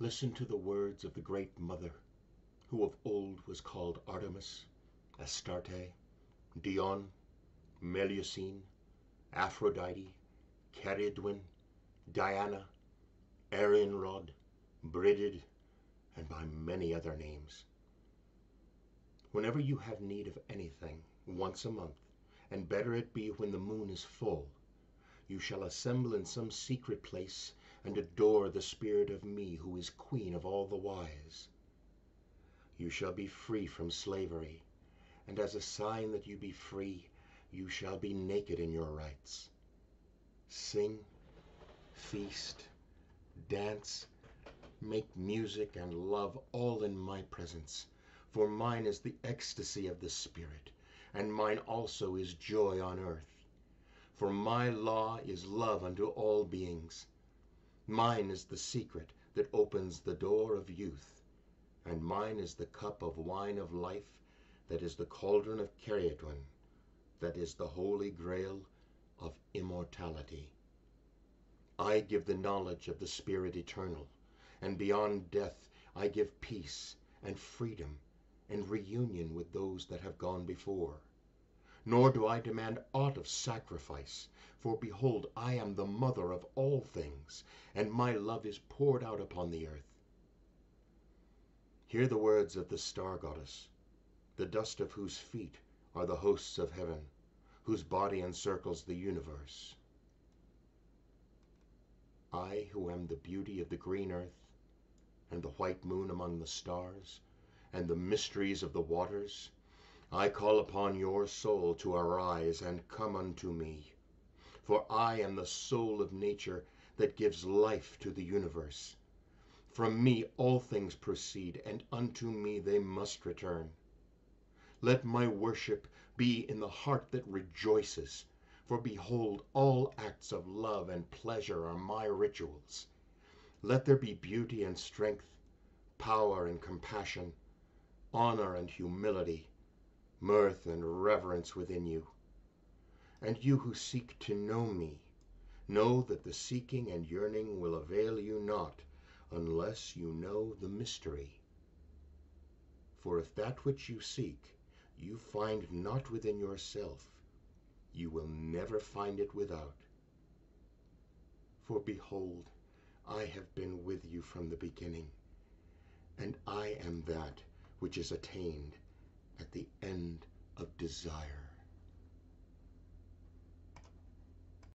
Listen to the words of the great mother, who of old was called Artemis, Astarte, Dione, Melusine, Aphrodite, Ceridwen, Diana, Arianrhod, Brigid, and by many other names. Whenever you have need of anything, once a month, and better it be when the moon is full, you shall assemble in some secret place and adore the spirit of me who is queen of all the wise. You shall be free from slavery, and as a sign that you be free, you shall be naked in your rites. Sing, feast, dance, make music and love all in my presence, for mine is the ecstasy of the spirit, and mine also is joy on earth. For my law is love unto all beings. Mine is the secret that opens the door of youth, and mine is the cup of wine of life that is the cauldron of Ceridwen, that is the holy grail of immortality. I give the knowledge of the Spirit eternal, and beyond death I give peace and freedom and reunion with those that have gone before. Nor do I demand aught of sacrifice, for behold I am the mother of all things, and my love is poured out upon the earth. Hear the words of the Star Goddess, the dust of whose feet are the hosts of heaven, whose body encircles the universe. I who am the beauty of the green earth, and the white moon among the stars, and the mysteries of the waters, I call upon your soul to arise and come unto me. For I am the soul of nature that gives life to the universe. From me all things proceed, and unto me they must return. Let my worship be in the heart that rejoices, for behold, all acts of love and pleasure are my rituals. Let there be beauty and strength, power and compassion, honor and humility mirth and reverence within you. And you who seek to know me, know that the seeking and yearning will avail you not unless you know the mystery. For if that which you seek you find not within yourself, you will never find it without. For behold, I have been with you from the beginning, and I am that which is attained at the end of desire.